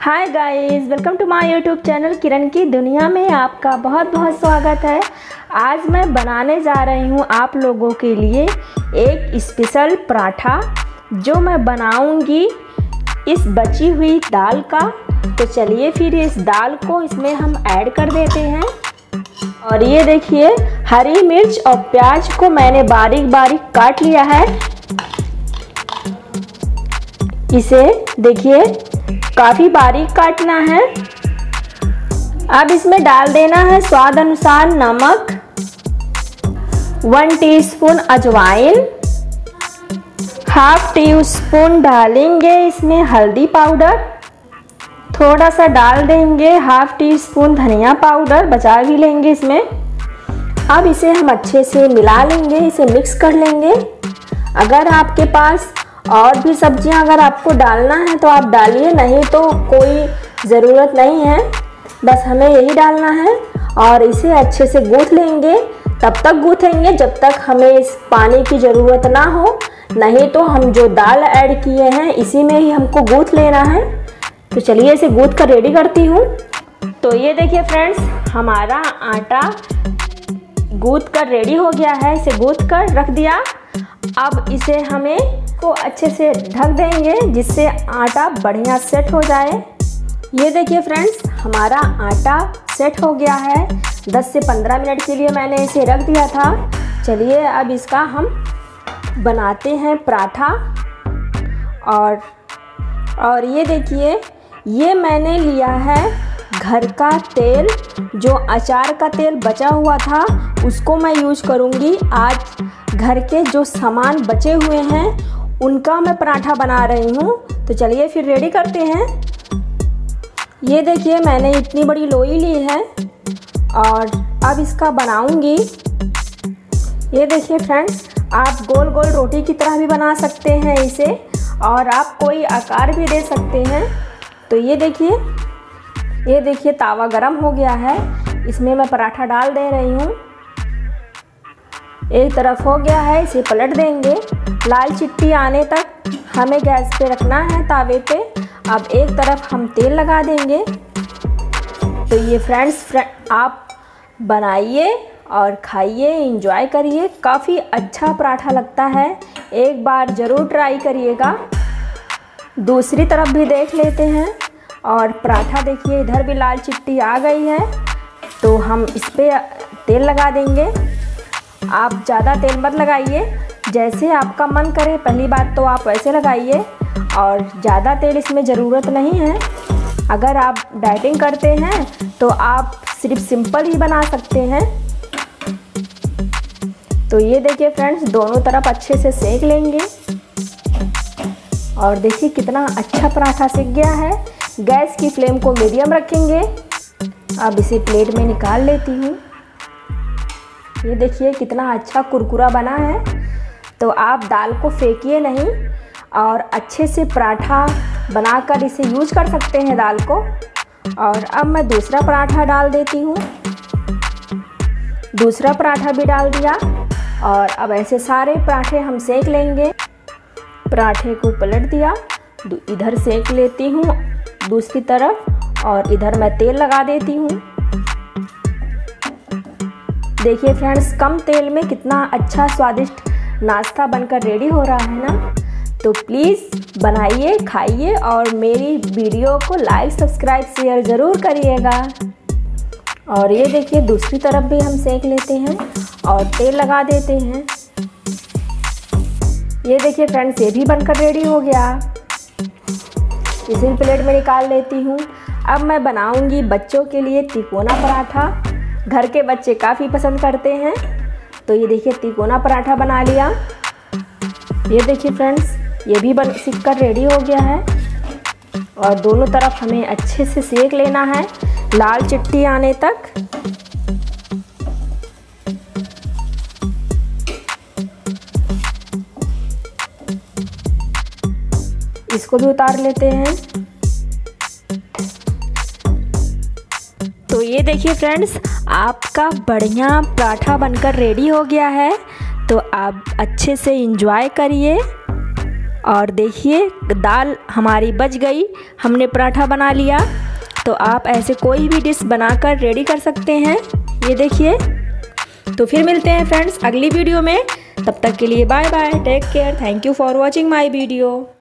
Hi guys welcome to my YouTube channel Kiran की दुनिया में आपका बहुत बहुत स्वागत है। आज मैं बनाने जा रही हूँ आप लोगों के लिए एक स्पेशल पराठा, जो मैं बनाऊँगी इस बची हुई दाल का। तो चलिए फिर इस दाल को इसमें हम ऐड कर देते हैं। और ये देखिए, हरी मिर्च और प्याज को मैंने बारीक बारीक काट लिया है। इसे देखिए काफ़ी बारीक काटना है। अब इसमें डाल देना है स्वाद अनुसार नमक। वन टीस्पून अजवाइन। हाफ़ टी स्पून डालेंगे इसमें हल्दी पाउडर। थोड़ा सा डाल देंगे हाफ़ टी स्पून धनिया पाउडर, बचा भी लेंगे इसमें। अब इसे हम अच्छे से मिला लेंगे, इसे मिक्स कर लेंगे। अगर आपके पास और भी सब्ज़ियाँ अगर आपको डालना है तो आप डालिए। नहीं तो कोई ज़रूरत नहीं है। बस हमें यही डालना है और इसे अच्छे से गूँथ लेंगे। तब तक गूँथेंगे जब तक हमें इस पानी की ज़रूरत ना हो। नहीं तो हम जो दाल ऐड किए हैं, इसी में ही हमको गूँथ लेना है। तो चलिए इसे गूँथ कर रेडी करती हूँ। तो ये देखिए फ्रेंड्स हमारा आटा गूँथ कर रेडी हो गया है। इसे गूँथ कर रख दिया। अब इसे हमें को अच्छे से ढक देंगे, जिससे आटा बढ़िया सेट हो जाए। ये देखिए फ्रेंड्स हमारा आटा सेट हो गया है। 10 से 15 मिनट के लिए मैंने इसे रख दिया था। चलिए अब इसका हम बनाते हैं पराठा। और और ये देखिए, ये मैंने लिया है घर का तेल। जो अचार का तेल बचा हुआ था, उसको मैं यूज़ करूँगी। आज घर के जो सामान बचे हुए हैं उनका मैं पराठा बना रही हूँ। तो चलिए फिर रेडी करते हैं। ये देखिए, मैंने इतनी बड़ी लोई ली है और अब इसका बनाऊँगी। ये देखिए फ्रेंड्स आप गोल गोल रोटी की तरह भी बना सकते हैं इसे और आप कोई आकार भी दे सकते हैं। तो ये देखिए ये देखिए तावा गरम हो गया है। इसमें मैं पराठा डाल दे रही हूँ। एक तरफ़ हो गया है, इसे पलट देंगे। लाल चिट्टी आने तक हमें गैस पे रखना है तावे पे। अब एक तरफ़ हम तेल लगा देंगे। तो ये फ्रेंड्स फ्रेंड आप बनाइए और खाइए इंजॉय करिए। काफ़ी अच्छा पराठा लगता है। एक बार ज़रूर ट्राई करिएगा। दूसरी तरफ़ भी देख लेते हैं और पराठा देखिए, इधर भी लाल चिट्टी आ गई है। तो हम इस पर तेल लगा देंगे। आप ज़्यादा तेल मत लगाइए। जैसे आपका मन करे, पहली बात तो आप वैसे लगाइए। और ज़्यादा तेल इसमें ज़रूरत नहीं है। अगर आप डाइटिंग करते हैं तो आप सिर्फ़ सिंपल ही बना सकते हैं। तो ये देखिए फ्रेंड्स, दोनों तरफ़ अच्छे से सेक लेंगे। और देखिए कितना अच्छा पराठा सीख गया है। गैस की फ्लेम को मीडियम रखेंगे। अब इसे प्लेट में निकाल लेती हूँ। ये देखिए कितना अच्छा कुरकुरा बना है। तो आप दाल को फेंकिए नहीं और अच्छे से पराठा बनाकर इसे यूज़ कर सकते हैं दाल को। और अब मैं दूसरा पराठा डाल देती हूँ। दूसरा पराठा भी डाल दिया और अब ऐसे सारे पराठे हम सेक लेंगे। पराठे को पलट दिया इधर सेक लेती हूँ दूसरी तरफ़ और इधर मैं तेल लगा देती हूँ। देखिए फ्रेंड्स कम तेल में कितना अच्छा स्वादिष्ट नाश्ता बनकर रेडी हो रहा है ना? तो प्लीज़ बनाइए, खाइए और मेरी वीडियो को लाइक सब्सक्राइब शेयर ज़रूर करिएगा। और ये देखिए, दूसरी तरफ़ भी हम सेक लेते हैं और तेल लगा देते हैं। ये देखिए फ्रेंड्स ये भी बनकर रेडी हो गया। इसे प्लेट में निकाल लेती हूँ। अब मैं बनाऊँगी बच्चों के लिए तिकोना पराठा। घर के बच्चे काफ़ी पसंद करते हैं। तो ये देखिए तिकोना पराठा बना लिया। ये देखिए फ्रेंड्स ये भी बन सीख कर रेडी हो गया है। और दोनों तरफ़ हमें अच्छे से सेक लेना है, लाल चिट्टी आने तक। इसको भी उतार लेते हैं। तो ये देखिए फ्रेंड्स आपका बढ़िया पराठा बनकर रेडी हो गया है। तो आप अच्छे से इंजॉय करिए। और देखिए, दाल हमारी बच गई। हमने पराठा बना लिया। तो आप ऐसे कोई भी डिश बनाकर रेडी कर सकते हैं। ये देखिए। तो फिर मिलते हैं फ्रेंड्स अगली वीडियो में। तब तक के लिए bye bye take care thank you for watching my video